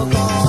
alcohol.